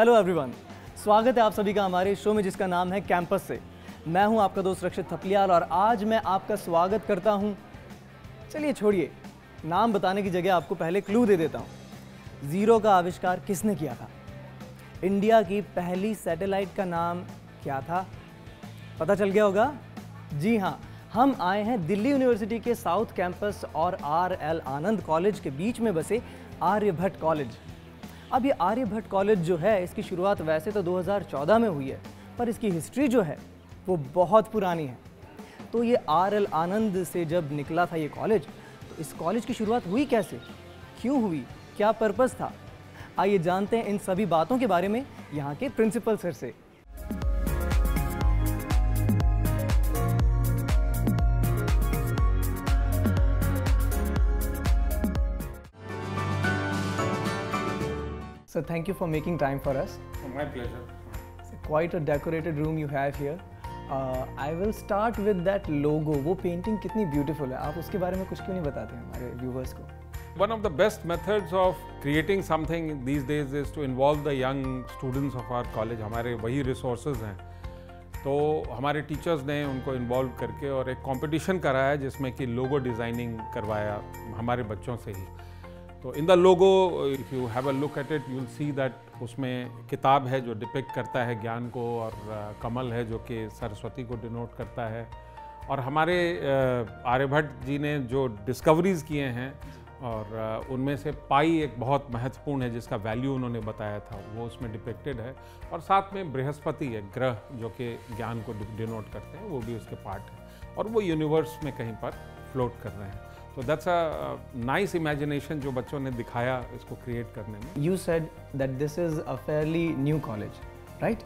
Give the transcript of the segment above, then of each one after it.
Hello everyone स्वागत है आप सभी का हमारे शो में, जिसका नाम है कैंपस से। मैं हूँ आपका दोस्त रक्षित थपलियाल और आज मैं आपका स्वागत करता हूँ। चलिए छोड़िए। नाम बताने की जगह आपको पहले क्लू दे देता हूँ। ज़ीरो का आविष्कार किसने किया था? इंडिया की पहली सैटेलाइट का नाम क्या था? पता चल गया होगा? जी हाँ हम आए हैं दिल्ली यूनिवर्सिटी के साउथ कैंपस और आर एल आनंद कॉलेज के बीच में बसे आर्यभट्ट कॉलेज अब ये आर्यभट्ट कॉलेज जो है, इसकी शुरुआत वैसे तो 2014 में हुई है, पर इसकी हिस्ट्री जो है, वो बहुत पुरानी है। तो ये आर एल आनंद से जब निकला था ये कॉलेज तो इस कॉलेज की शुरुआत हुई कैसे? क्यों हुई? क्या पर्पज़ था? आइए जानते हैं इन सभी बातों के बारे में यहाँ के प्रिंसिपल सर से। So thank you for making time for us. My pleasure. It's quite a decorated room you have here. Uh, I will start with that logo. वो painting कितनी beautiful है आप उसके बारे में कुछ क्यों नहीं बताते हैं हमारे viewers को One of the best methods of creating something these days is to involve the young students of our college. हमारे वही resources हैं तो हमारे टीचर्स ने उनको इन्वॉल्व करके और एक कंपटीशन कराया जिसमें कि लोगो डिज़ाइनिंग करवाया हमारे बच्चों से ही तो in the logo if you have a look at it you'll see that उसमें किताब है जो डिपिक्ट करता है ज्ञान को और uh, कमल है जो कि सरस्वती को डिनोट करता है। और हमारे uh, आर्यभट्ट जी ने जो डिस्कवरीज़ किए हैं और uh, उनमें से पाई एक बहुत महत्वपूर्ण है जिसका वैल्यू उन्होंने बताया था वो उसमें डिपेक्टेड है। और साथ में बृहस्पति है ग्रह जो कि ज्ञान को डिनोट करते हैं वो भी उसके पार्ट है। और वो यूनिवर्स में कहीं पर फ्लोट कर रहे हैं। तो दैट्स अ नाइस इमेजिनेशन जो बच्चों ने दिखाया इसको क्रिएट करने में You said that this is a fairly new college, right?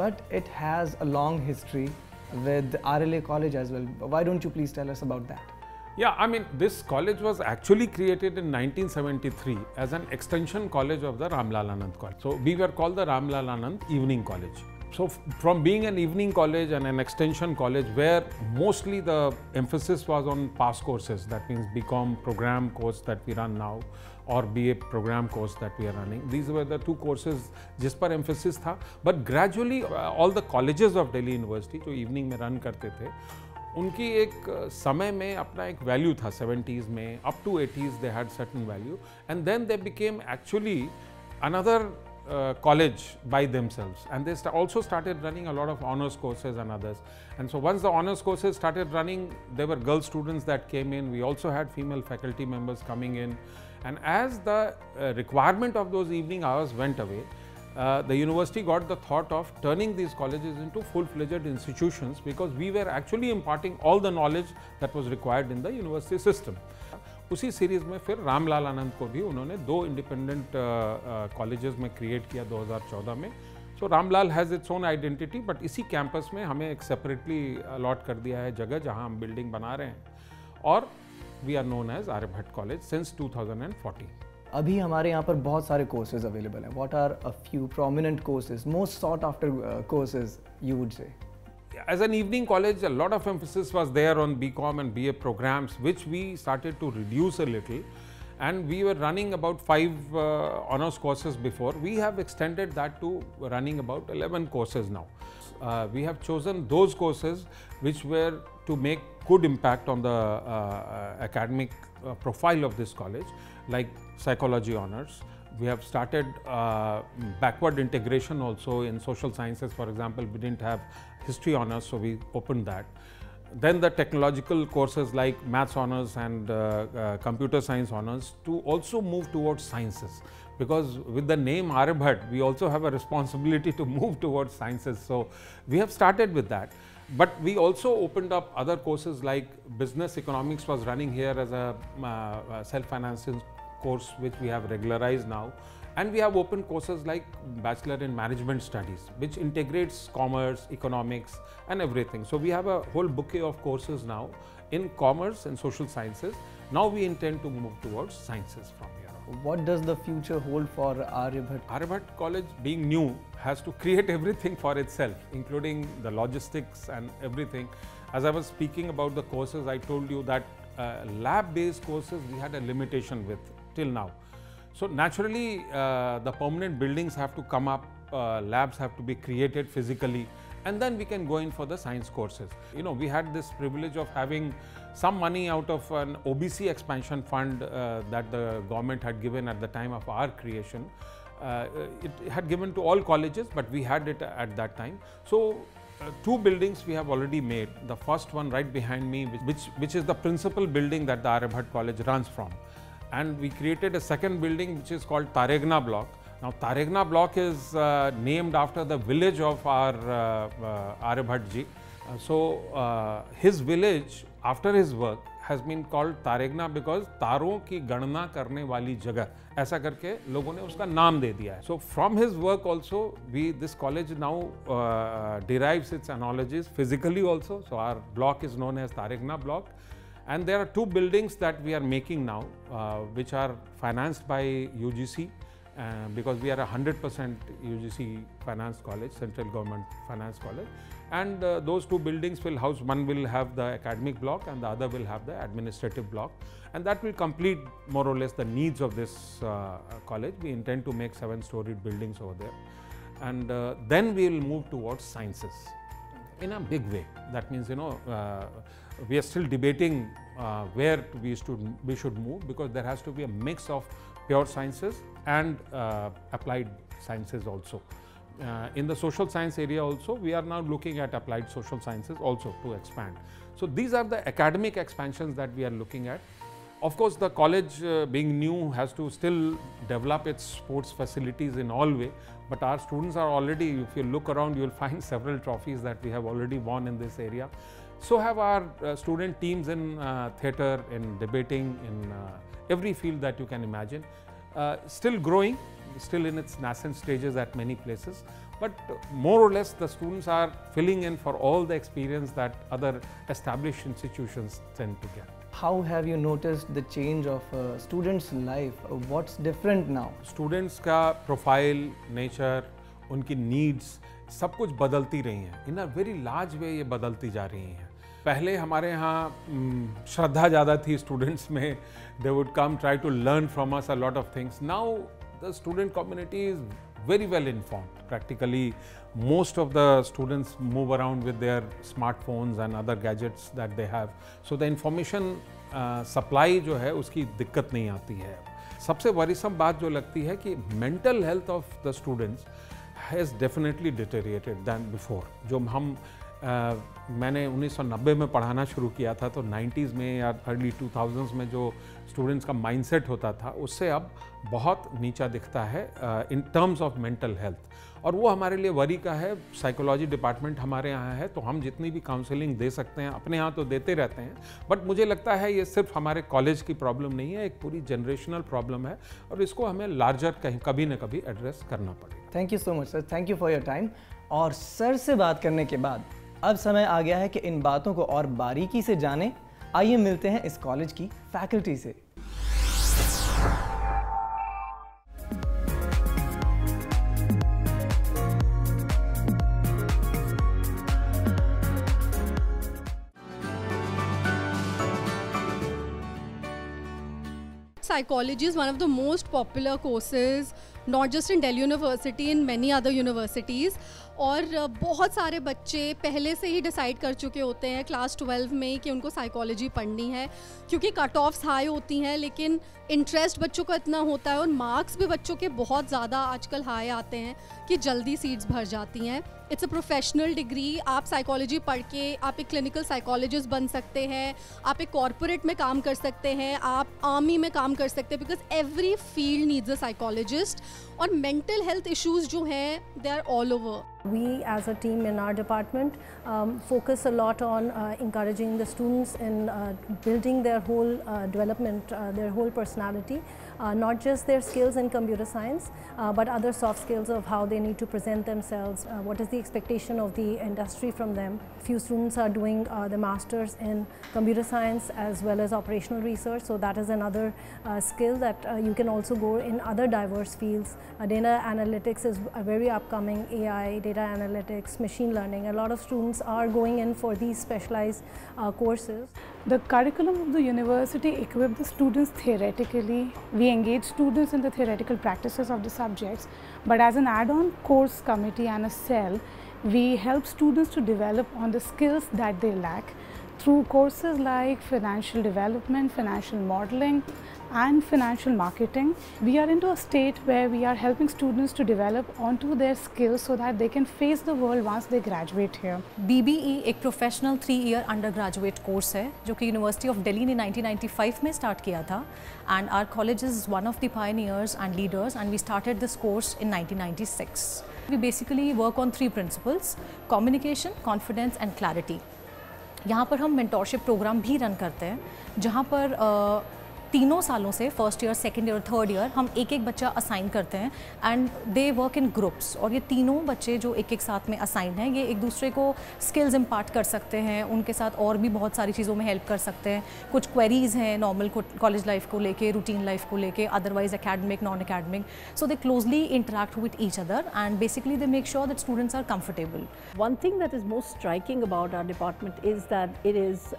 But it has a long history with RLA College as well. Why don't you please tell us about that? Yeah, I mean, this college was actually created in 1973 as an extension college of the Ramlal Anand College. So we were called the Ramlal Anand Evening College. So f- from being an evening college and an extension college where mostly the emphasis was on past courses, that means BCom program course that we run now or BA program course that we are running. These were the two courses जिस पर emphasis था. But gradually uh, all the colleges of Delhi University जो evening में run करते थे उनकी एक समय में अपना एक वैल्यू था सेवेंटीज़ में up to eighties they had certain value and then they became actually another college by themselves. And they st- also started running a lot of honors courses and others. And so once the honors courses started running there were girl students that came in. We also had female faculty members coming in. And as the uh, requirement of those evening hours went away uh, the university got the thought of turning these colleges into full-fledged institutions because we were actually imparting all the knowledge that was required in the university system. उसी series में फिर रामलाल आनंद को भी उन्होंने दो independent colleges में create किया 2014 में। So Ramlal has its own identity but इसी कैंपस में हमें एक सेपरेटली अलॉट कर दिया है जगह जहाँ हम बिल्डिंग बना रहे हैं। और we are known as Aryabhatta college since 2014 अभी हमारे यहाँ पर बहुत सारे कोर्सेज अवेलेबल हैं। What are a few prominent courses most sought after courses you would say as an evening college, a lot of emphasis was there on BCom and BA programs, which we started to reduce a little. And we were running about five uh, honors courses before. We have extended that to running about 11 courses now. Uh, we have chosen those courses which were to make good impact on the uh, academic profile of this college, like psychology honors, we have started uh, backward integration also in social sciences for example we didn't have history honors so we opened that. Then the technological courses like maths honors and uh, uh, computer science honors to also move towards sciences. Because with the name Aryabhat we also have a responsibility to move towards sciences. So we have started with that. But we also opened up other courses like business economics was running here as a uh, self-financing course which we have regularized now and we have open courses like bachelor in management studies which integrates commerce economics and everything so we have a whole bouquet of courses now in commerce and social sciences now we intend to move towards sciences from here what does the future hold for Aryabhat? Aryabhat College being new has to create everything for itself including the logistics and everything as I was speaking about the courses I told you that uh, lab based courses we had a limitation with till now. So naturally, uh, the permanent buildings have to come up uh, labs have to be created physically and then we can go in for the science courses. You know, we had this privilege of having some money out of an OBC expansion fund uh, that the government had given at the time of our creation. Uh, it had given to all colleges, but we had it at that time. So, uh, two buildings we have already made. The first one right behind me, which, which is the principal building that the Aryabhat College runs from And we created a second building which is called Taregna Block. Now, Taregna Block is uh, named after the village of our uh, uh, Aryabhat ji. Uh, so, uh, his village after his work has been called Taregna because तारों की गणना करने वाली जगह ऐसा करके लोगों ने उसका नाम दे दिया है so from his work also we this college now derives its analogies physically also so our block is known as Taregna block and there are two buildings that we are making now uh, which are financed by UGC uh, because we are a 100% UGC finance college, central government finance college. And uh, those two buildings will house, one will have the academic block and the other will have the administrative block. And that will complete more or less the needs of this uh, college. We intend to make seven storied buildings over there. And uh, then we will move towards sciences in a big way. That means, you know, uh, we are still debating uh, where we should, we should move because there has to be a mix of pure sciences and uh, applied sciences also. Uh, in the social science area also, we are now looking at applied social sciences also to expand. So, these are the academic expansions that we are looking at. Of course, the college uh, being new has to still develop its sports facilities in all way, but our students are already, if you look around, you will find several trophies that we have already won in this area. So have our uh, student teams in uh, theatre, in debating, in uh, every field that you can imagine. Uh, still growing, still in its nascent stages at many places, but more or less the students are filling in for all the experience that other established institutions tend to get. How have you noticed the change of uh, students' life? Uh, what's different now? Students' ka profile, nature, unki needs, सब कुछ बदलती रही हैं। इन a very large वे ये बदलती जा रही हैं। पहले हमारे यहाँ श्रद्धा ज़्यादा थी स्टूडेंट्स में। They would come try to learn from us a lot of things now the student community is very well inform practically most of the students move around with their smartphones and other gadgets that they have so the information supply जो है, उसकी दिक्कत नहीं आती है। सबसे worrisome बात जो लगती है कि mental health of the students has definitely deteriorated than before. जो हम मैंने 1990 में पढ़ाना शुरू किया था तो 90s में या अर्ली 2000s में जो स्टूडेंट्स का माइंडसेट होता था, उससे अब बहुत नीचा दिखता है in terms of mental health. और वो हमारे लिए वरी का है, साइकोलॉजी डिपार्टमेंट हमारे यहाँ है तो हम जितनी भी काउंसलिंग दे सकते हैं, अपने यहाँ तो देते रहते हैं, बट मुझे लगता है ये सिर्फ़ हमारे कॉलेज की प्रॉब्लम नहीं है, एक पूरी जनरेशनल प्रॉब्लम है, और इसको हमें लार्जर कहीं, कभी ना कभी एड्रेस करना पड़ेगा। Thank you so much sir thank you for your time और सर से बात करने के बाद अब समय आ गया है कि इन बातों को और बारीकी से जानें आइए मिलते हैं इस कॉलेज की फैकल्टी से Psychology is one of the most popular courses, not just in Delhi University, in many other universities. और बहुत सारे बच्चे पहले से ही डिसाइड कर चुके होते हैं क्लास ट्वेल्व में कि उनको साइकोलॉजी पढ़नी है, क्योंकि कट ऑफ्स हाई होती हैं, लेकिन इंटरेस्ट बच्चों का इतना होता है और मार्क्स भी बच्चों के बहुत ज़्यादा आजकल हाई आते हैं कि जल्दी सीट्स भर जाती हैं। इट्स अ प्रोफेशनल डिग्री आप साइकोलॉजी पढ़ के आप एक क्लिनिकल साइकोलॉजिस्ट बन सकते हैं, आप एक कॉरपोरेट में काम कर सकते हैं, आप आर्मी में काम कर सकते हैं because every field needs a psychologist और मेंटल हेल्थ इश्यूज़ जो हैं they are all over We as a team in our department um, focus a lot on uh, encouraging the students in uh, building their whole uh, development, uh, their whole personality. Uh, not just their skills in computer science, uh, but other soft skills of how they need to present themselves, uh, what is the expectation of the industry from them. Few students are doing uh, the masters in computer science as well as operational research, so that is another uh, skill that uh, you can also go in other diverse fields. data analytics is a very upcoming AI, data analytics, machine learning. A lot of students are going in for these specialized courses. The curriculum of the university equips the students theoretically. We we engage students in the theoretical practices of the subjects, but as an add-on course committee and a cell, we help students to develop on the skills that they lack through courses like financial development, financial modeling, and financial marketing. We are into a state where we are helping students to develop onto their skills so that they can face the world once they graduate here. BBE एक professional three year under graduate course है जो कि university of Delhi ने 1995 में start किया था and our college is one of the pioneers and leaders and we started this course in 1996. We basically work on three principles communication, confidence and clarity. यहाँ पर हम मेंटोरशिप प्रोग्राम भी run करते हैं जहाँ पर तीनों सालों से first year second year third year हम एक एक बच्चा असाइन करते हैं and they work in groups और ये तीनों बच्चे जो एक एक साथ में असाइन हैं ये एक दूसरे को स्किल्स इम्पार्ट कर सकते हैं उनके साथ और भी बहुत सारी चीज़ों में हेल्प कर सकते हैं। कुछ क्वेरीज़ हैं नॉर्मल कॉलेज लाइफ को लेके रूटीन लाइफ को लेके otherwise academic non academic so they closely interact with each other and basically they make sure that students are comfortable one thing that is most striking about our department is that it is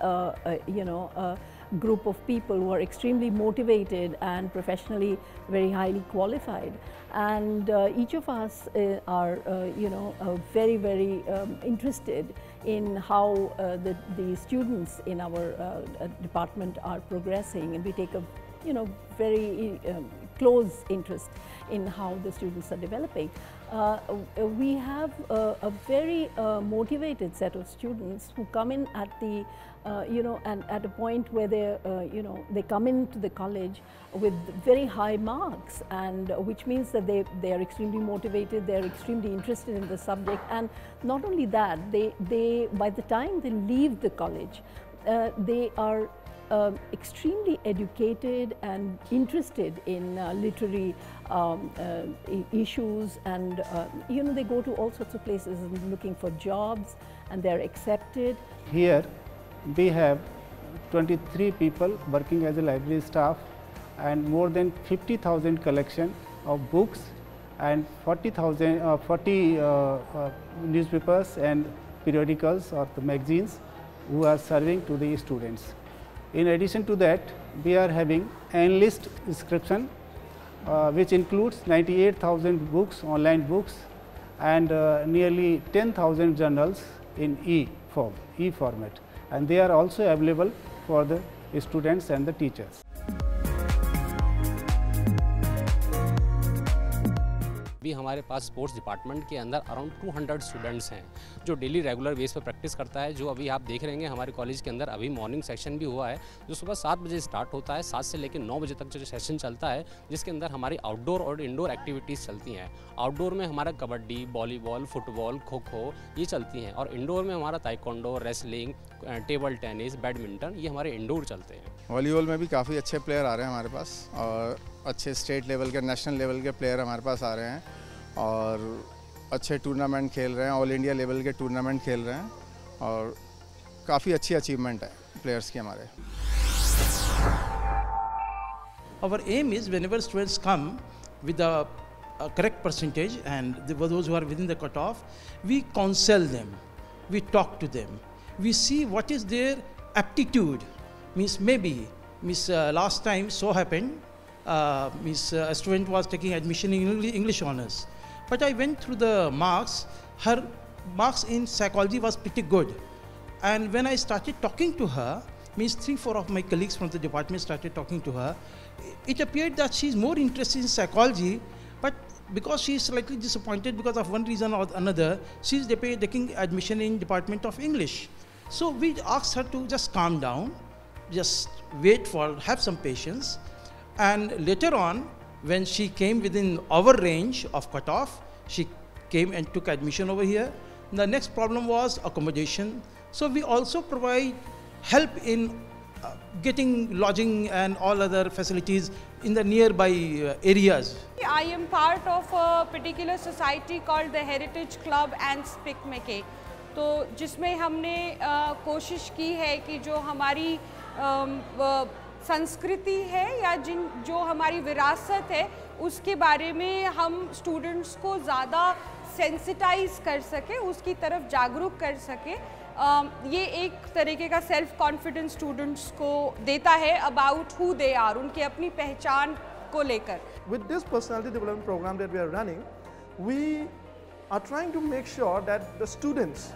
know, a group of people who are extremely motivated and professionally very highly qualified. And uh, each of us uh, are, uh, you know, uh, very, very um, interested in how uh, the, the students in our uh, department are progressing, and we take a, you know, very um, close interest in how the students are developing. Uh, we have a, a very uh, motivated set of students who come in at the, uh, you know, and at a point where they, uh, you know, they come into the college with very high marks, and uh, which means that they, they are extremely motivated, they are extremely interested in the subject, and not only that, they, they by the time they leave the college, uh, they are um, extremely educated and interested in uh, literary um, uh, issues. And uh, you know they go to all sorts of places looking for jobs and they're accepted. Here we have 23 people working as a library staff and more than 50,000 collection of books and 40,000 uh, 40 uh, uh, newspapers and periodicals or the magazines who are serving to the students. In addition to that, we are having enlist inscription uh, which includes 98,000 books, online books and uh, nearly 10,000 journals in e form, e format and they are also available for the students and the teachers. अभी हमारे पास sports department के अंदर around 200 students हैं, जो daily regular base पर practice करता है, जो अभी आप देख रहे हैं हमारे कॉलेज के अंदर अभी मॉर्निंग सेशन भी हुआ है, जो सुबह सात बजे स्टार्ट होता है, सात से लेकर नौ बजे तक जो सेशन चलता है, जिसके अंदर हमारी आउटडोर और इंडोर एक्टिविटीज़ चलती हैं। आउटडोर में हमारा कबड्डी वॉलीबॉल फुटबॉल खो खो ये चलती हैं, और इंडोर में हमारा taekwondo wrestling table tennis badminton ये हमारे इंडोर चलते हैं। वॉलीबॉल में भी काफ़ी अच्छे प्लेयर आ रहे हैं हमारे पास, और अच्छे स्टेट लेवल के नेशनल लेवल के प्लेयर हमारे पास आ रहे हैं और अच्छे टूर्नामेंट खेल रहे हैं ऑल इंडिया लेवल के टूर्नामेंट खेल रहे हैं और काफ़ी अच्छी अचीवमेंट है प्लेयर्स की हमारे Our aim is whenever students come with a, a correct percentage and the, those who are within the cutoff, we counsel them, we talk to them, we see what is their aptitude. Means maybe, means uh, last time so happened, uh, means uh, student was taking admission in English honors, but I went through the marks. Her marks in psychology was pretty good, and when I started talking to her, means three, four of my colleagues from the department started talking to her. It appeared that she's more interested in psychology, but because she is slightly disappointed because of one reason or another, she's taking admission in Department of English. So we asked her to just calm down, just wait for, have some patience, and later on, when she came within our range of cutoff, she came and took admission over here. The next problem was accommodation. So we also provide help in uh, getting lodging and all other facilities in the nearby uh, areas. I am part of a particular society called the Heritage Club and SPIC MACAY. So, जिसमें हमने uh, कोशिश की है कि जो हमारी um, संस्कृति है या जिन जो हमारी विरासत है उसके बारे में हम स्टूडेंट्स को ज़्यादा सेंसिटाइज कर सके उसकी तरफ़ जागरूक कर सके। ये एक तरीके का सेल्फ कॉन्फिडेंस स्टूडेंट्स को देता है अबाउट हु दे आर उनकी अपनी पहचान को लेकर। With this personality development program that we are running, we are trying to make sure that the students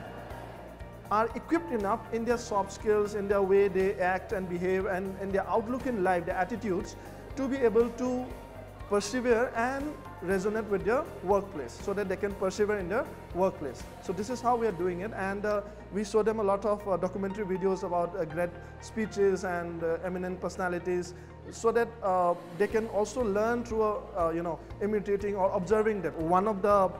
are equipped enough in their soft skills, in their way they act and behave, and in their outlook in life, their attitudes, to be able to persevere and resonate with their workplace so that they can persevere in their workplace. So this is how we are doing it and uh, we show them a lot of uh, documentary videos about uh, great speeches and uh, eminent personalities so that uh, they can also learn through, uh, you know, imitating or observing them. One of the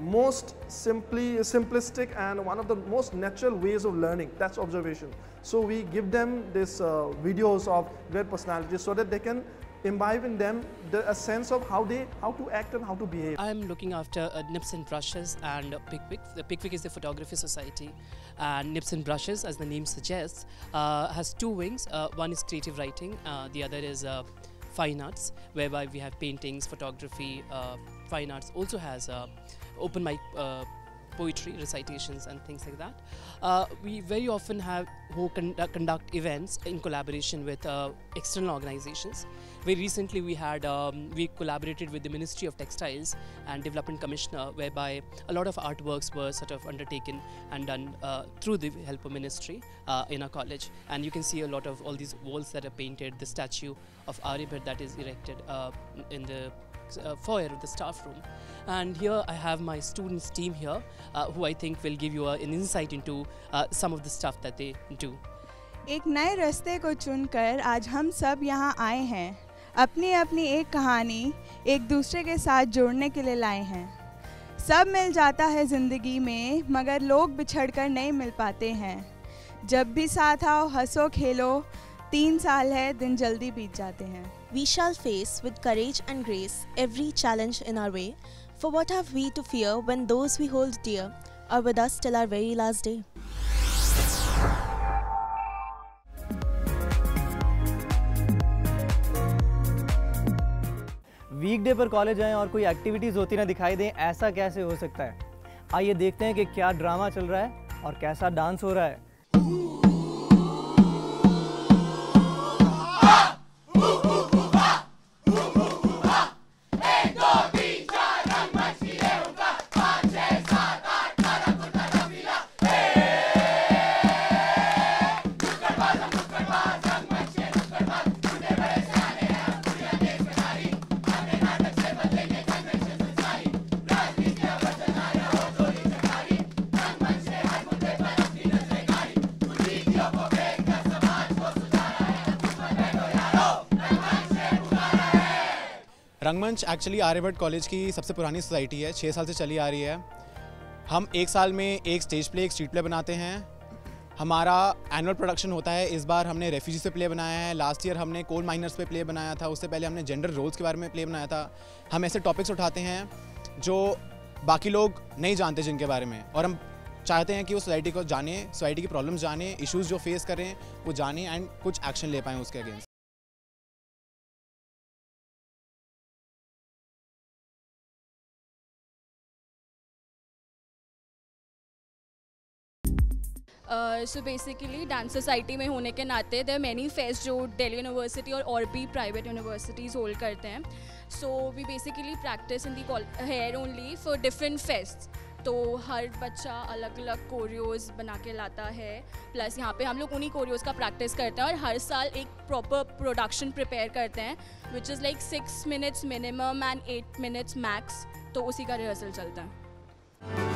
most simply simplistic and one of the most natural ways of learning that's observation so we give them these uh, videos of great personalities so that they can imbibe in them the, a sense of how they how to act and how to behave I'm looking after uh, Nibs and Brushes and Pickwick. The Pickwick is the photography society, and Nibs and Brushes, as the name suggests, uh, has two wings. Uh, one is creative writing, uh, the other is uh, fine arts, whereby we have paintings, photography. Uh, fine arts also has open mic. Uh, poetry recitations and things like that uh, we very often have who con- uh, conduct events in collaboration with uh, external organizations very recently we had um, we collaborated with the ministry of textiles and development commissioner whereby a lot of artworks were sort of undertaken and done uh, through the help of ministry uh, in our college and you can see a lot of all these walls that are painted the statue of Aryabhat that is erected in the foyer of the staff room and here I have my students team here uh, who I think will give you a, an insight into uh, some of the stuff that they do एक नए रास्ते को चुनकर आज हम सब यहाँ आए हैं अपनी अपनी एक कहानी एक दूसरे के साथ जोड़ने के लिए लाए हैं सब मिल जाता है ज़िंदगी में मगर लोग बिछड़कर नहीं मिल पाते हैं जब भी साथ आओ हंसो खेलो तीन साल है दिन जल्दी बीत जाते हैं We shall face with courage and grace every challenge in our way. For what have we to fear when those we hold dear are with us till our very last day? Weekday पर college आएँ और कोई activities होती ना दिखाई दें ऐसा कैसे हो सकता है आइए देखते हैं कि क्या ड्रामा चल रहा है और कैसा डांस हो रहा है रंगमंच एक्चुअली आर्यभट्ट कॉलेज की सबसे पुरानी सोसाइटी है। छः साल से चली आ रही है। हम एक साल में एक स्टेज प्ले एक स्ट्रीट प्ले बनाते हैं। हमारा एनुअल प्रोडक्शन होता है। इस बार हमने रेफ्यूजी से प्ले बनाया है। लास्ट ईयर हमने कोल माइनर्स पे प्ले बनाया था। उससे पहले हमने जेंडर रोल्स के बारे में प्ले बनाया था। हम ऐसे टॉपिक्स उठाते हैं जो बाकी लोग नहीं जानते जिनके बारे में। और हम चाहते हैं कि वो सोसाइटी को जाने सोसाइटी की प्रॉब्लम्स जाने इश्यूज़ जो फेस करें, वो जाने एंड कुछ एक्शन ले पाएँ उसके against so basically dance society में होने के नाते देर मैनी फेस्ट जो दिल्ली यूनिवर्सिटी और और भी प्राइवेट यूनिवर्सिटीज़ होल्ड करते हैं. So we basically practice in the here only for different fest तो हर बच्चा अलग अलग कोरियोज़ बना के लाता है. प्लस यहाँ पे हम लोग उन्हीं कोरियोज़ का प्रैक्टिस करते हैं और हर साल एक प्रॉपर प्रोडक्शन प्रिपेयर करते हैं which is like six minutes minimum and eight minutes max तो उसी का रिहर्सल चलता है.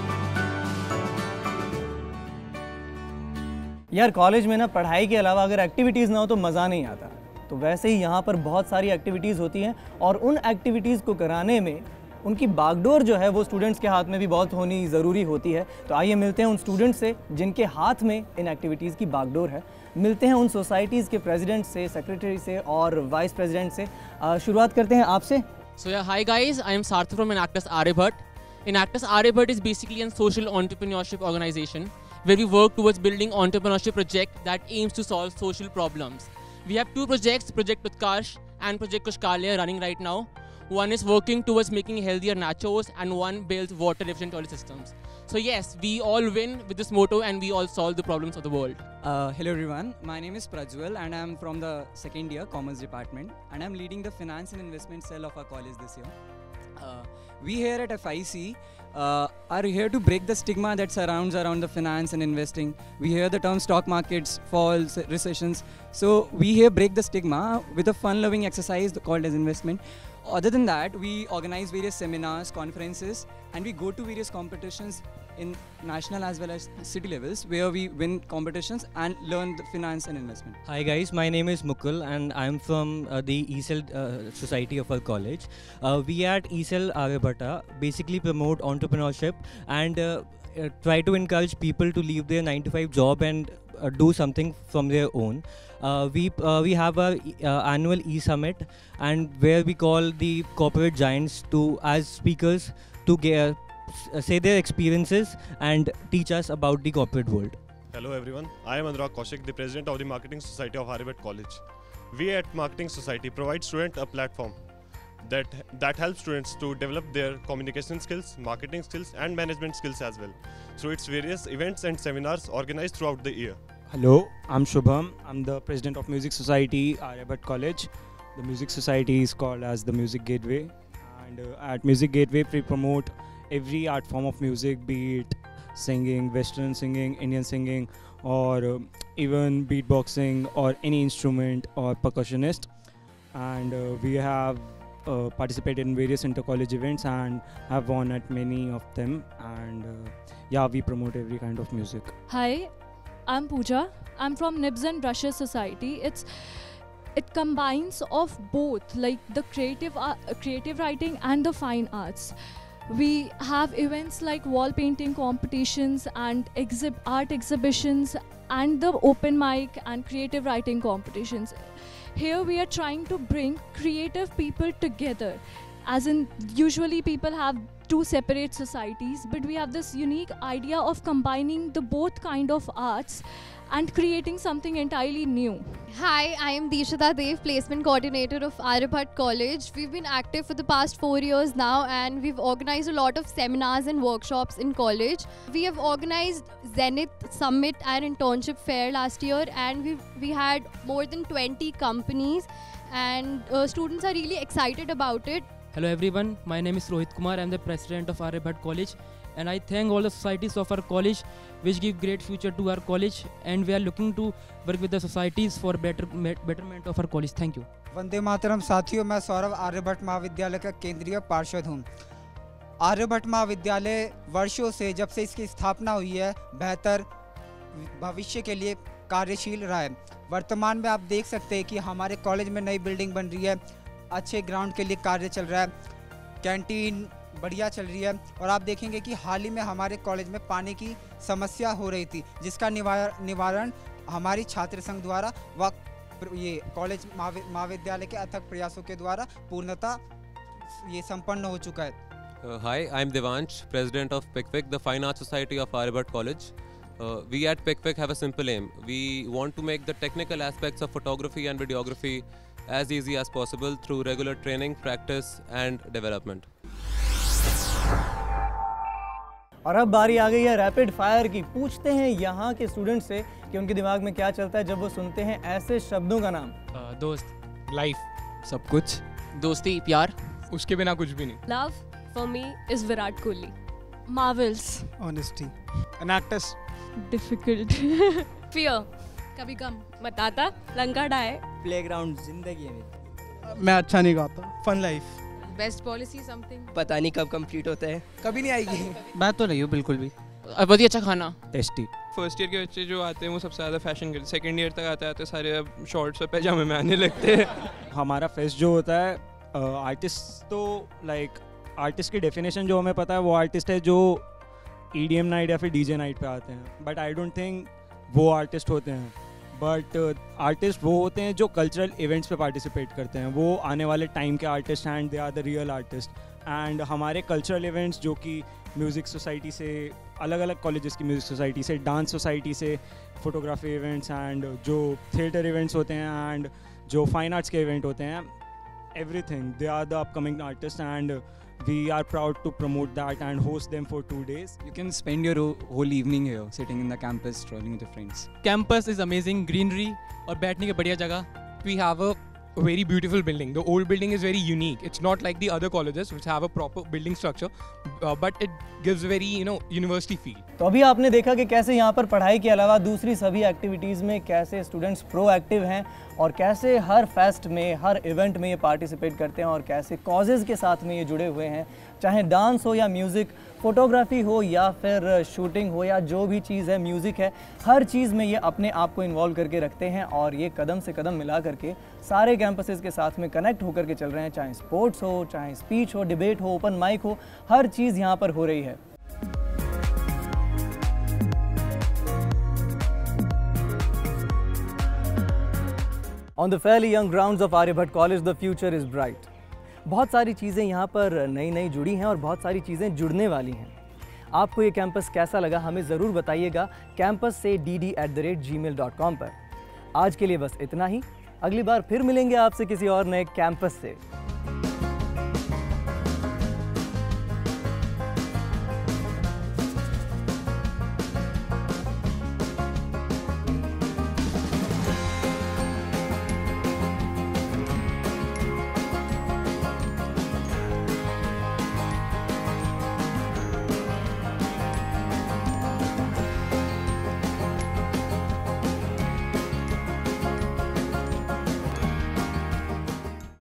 यार कॉलेज में ना पढ़ाई के अलावा अगर एक्टिविटीज़ ना हो तो मज़ा नहीं आता। तो वैसे ही यहाँ पर बहुत सारी एक्टिविटीज़ होती हैं और उन एक्टिविटीज़ को कराने में उनकी बागडोर जो है वो स्टूडेंट्स के हाथ में भी बहुत होनी ज़रूरी होती है। तो आइए मिलते हैं उन स्टूडेंट्स से जिनके हाथ में इन एक्टिविटीज़ की बागडोर है। मिलते हैं उन सोसाइटीज़ के प्रेसिडेंट से सेक्रेटरी से और वाइस प्रेसिडेंट से। शुरुआत करते हैं आपसे। So yeah, hi guys, I am Sarthak from Enactus Aryabhat. Enactus Aryabhat is basically a social entrepreneurship organization. Where we work towards building entrepreneurship project that aims to solve social problems. We have two projects, Project Utkarsh and Project Kushkalya running right now. one is working towards making healthier nachos, and one builds water efficient toilet systems. So, yes, we all win with this motto and we all solve the problems of the world. Uh, hello everyone, my name is Prajwal and I am from the second year Commerce Department and I am leading the Finance and Investment cell of our college this year. Uh, we here at FIC uh, are here to break the stigma that surrounds around the finance and investing. We hear the term stock markets, falls, recessions. So we here break the stigma with a fun-loving exercise called as investment. Other than that, we organize various seminars, conferences, and we go to various competitions in national as well as city levels where we win competitions and learn the finance and investment. Hi guys, my name is Mukul and I'm from uh, the E-Cell uh, Society of our college. Uh, we at E-Cell Aryabhatta basically promote entrepreneurship and uh, uh, try to encourage people to leave their 9 to 5 job and uh, do something from their own. Uh, we uh, we have a uh, annual e-summit and where we call the corporate giants to as speakers to get, say their experiences and teach us about the corporate world. Hello everyone, I am Anurag Kaushik, the President of the Marketing Society of Harvard College. We at Marketing Society provide students a platform that, that helps students to develop their communication skills, marketing skills and management skills as well through its various events and seminars organized throughout the year. Hello, I'm Shubham. I'm the president of Music Society, Aryabhat College. The Music Society is called as the Music Gateway. And uh, at Music Gateway, we promote every art form of music, be it singing, Western singing, Indian singing, or um even beatboxing, or any instrument or percussionist. And uh, we have uh, participated in various inter-college events and have won at many of them. And uh, yeah, we promote every kind of music. Hi, I'm Pooja. I'm from Nibs and Brushes Society. It's it combines of both like the creative uh, creative writing and the fine arts. We have events like wall painting competitions and exhib- art exhibitions and the open mic and creative writing competitions. Here we are trying to bring creative people together. As in, usually people have two separate societies, but we have this unique idea of combining the both kind of arts and creating something entirely new. Hi, I am Dishita Dev, placement coordinator of Aryabhat College. We've been active for the past four years now and we've organized a lot of seminars and workshops in college. We have organized Zenith Summit and internship fair last year and we we had more than 20 companies and uh, students are really excited about it. Hello everyone, my name is Rohit Kumar. I'm the president of Aryabhat College and I thank all the societies of our college which give great future to our college and we are looking to work with the societies for better betterment of our college. Thank you. वंदे मातरम साथियों मैं सौरभ आर्यभट्ट महाविद्यालय का केंद्रीय पार्षद हूँ आर्यभट्ट महाविद्यालय वर्षों से जब से इसकी स्थापना हुई है बेहतर भविष्य के लिए कार्यशील रहा है वर्तमान में आप देख सकते हैं कि हमारे कॉलेज में नई बिल्डिंग बन रही है अच्छे ग्राउंड के लिए कार्य चल रहा है कैंटीन बढ़िया चल रही है। और आप देखेंगे कि हाल ही में हमारे कॉलेज में पानी की समस्या हो रही थी, जिसका निवारण हमारी छात्र संघ द्वारा व ये कॉलेज महाविद्यालय के अथक प्रयासों के द्वारा पूर्णता ये संपन्न हो चुका है। Hi I am Devansh president of Picfic the fine art society of Aryabhatt college we at Picfic have a simple aim we want to make the technical aspects of photography and videography as easy as possible through regular training practice and development और अब बारी आ गई है rapid fire की पूछते हैं यहाँ के स्टूडेंट से कि उनके दिमाग में क्या चलता है जब वो सुनते हैं ऐसे शब्दों का नाम दोस्त लाइफ सब कुछ दोस्ती प्यार उसके बिना कुछ भी नहीं Love for me is Virat. Marvels. Honesty. An actress. Difficult. Fear. कभी कम Matata. Lanka Dai. प्लेग्राउंड ज़िंदगी है मैं अच्छा नहीं गाता fun life Best policy something. पता नहीं कब कंप्लीट होता है। कभी नहीं आएगी। बात तो नहीं हो बिल्कुल भी। बहुत ही अच्छा खाना। टेस्टी फ़र्स्ट ईयर के बच्चे जो आते हैं वो सबसे ज़्यादा फ़ैशन करते सेकंड ईयर तक आते आते सारे अब शॉर्ट्स और पैजामे में आने लगते हैं। हमारा फेस्ट जो होता है आर्टिस्ट तो लाइक आर्टिस्ट की डेफिनेशन जो हमें पता है वो आर्टिस्ट है जो ईडीएम नाइट या फिर डीजे नाइट पे आते हैं। बट आई डोंट थिंक वो आर्टिस्ट होते हैं। बट आर्टिस्ट वो होते हैं जो कल्चरल इवेंट्स पे पार्टिसिपेट करते हैं वो आने वाले टाइम के artist and they are the real artist and हमारे कल्चरल इवेंट्स जो कि म्यूज़िक सोसाइटी से अलग अलग कॉलेजेस की म्यूज़िक सोसाइटी से डांस सोसाइटी से फोटोग्राफी इवेंट्स एंड जो थिएटर इवेंट्स होते हैं एंड जो फाइन आर्ट्स के इवेंट होते हैं everything. They are the upcoming artists, and uh, we are proud to promote that and host them for two days. You can spend your whole- whole evening here, sitting in the campus, strolling with your friends. Campus is amazing, greenery और बैठने की बढ़िया जगह. we have a very beautiful building. The old building is very unique. It's not like the other colleges which have a proper building structure, uh, but it gives a very you know university feel. तो अभी आपने देखा कि कैसे यहाँ पर पढ़ाई के अलावा दूसरी सभी एक्टिविटीज़ में कैसे स्टूडेंट्स proactive हैं और कैसे हर फेस्ट में हर इवेंट में ये पार्टिसिपेट करते हैं और कैसे कॉजेज़ के साथ में ये जुड़े हुए हैं चाहे डांस हो या म्यूज़िक फोटोग्राफी हो या फिर शूटिंग हो या जो भी चीज़ है म्यूज़िक है हर चीज़ में ये अपने आप को इन्वॉल्व करके रखते हैं और ये कदम से कदम मिला करके सारे कैंपसेस के साथ में कनेक्ट होकर के चल रहे हैं चाहे स्पोर्ट्स हो चाहे स्पीच हो डिबेट हो ओपन माइक हो हर चीज़ यहाँ पर हो रही है on the fairly young grounds of Aryabhat College, the future is bright. बहुत सारी चीज़ें यहाँ पर नई नई जुड़ी हैं और बहुत सारी चीज़ें जुड़ने वाली हैं। आपको ये कैंपस कैसा लगा हमें ज़रूर बताइएगा कैंपस से D D at the rate gmail dot com पर। आज के लिए बस इतना ही। अगली बार फिर मिलेंगे आपसे किसी और नए कैंपस से।